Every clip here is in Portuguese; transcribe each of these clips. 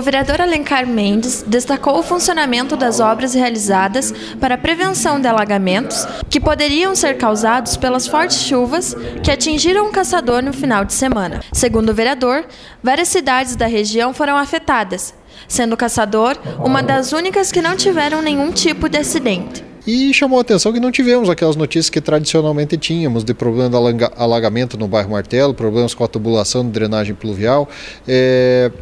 vereador Alencar Mendes destacou o funcionamento das obras realizadas para a prevenção de alagamentos que poderiam ser causados pelas fortes chuvas que atingiram o caçador no final de semana. Segundo o vereador, várias cidades da região foram afetadas, sendo o caçador uma das únicas que não tiveram nenhum tipo de acidente. E chamou a atenção que não tivemos aquelas notícias que tradicionalmente tínhamos de problema de alagamento no bairro Martelo, problemas com a tubulação de drenagem pluvial. É...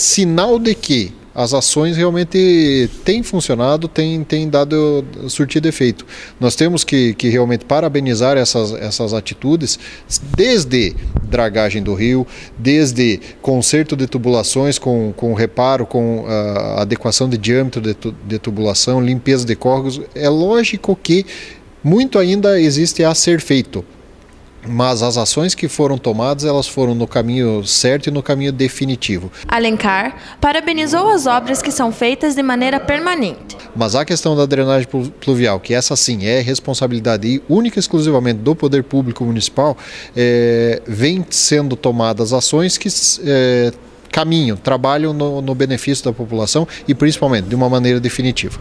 Sinal de que as ações realmente têm funcionado, têm, têm dado surtido efeito. Nós temos que, que realmente parabenizar essas, essas atitudes, desde dragagem do rio, desde conserto de tubulações com, com reparo, com uh, adequação de diâmetro de, de tubulação, limpeza de córregos. É lógico que muito ainda existe a ser feito mas as ações que foram tomadas elas foram no caminho certo e no caminho definitivo. Alencar parabenizou as obras que são feitas de maneira permanente. Mas a questão da drenagem pluvial, que essa sim é responsabilidade única e exclusivamente do poder público municipal, é, vem sendo tomadas ações que é, caminham, trabalham no, no benefício da população e principalmente de uma maneira definitiva.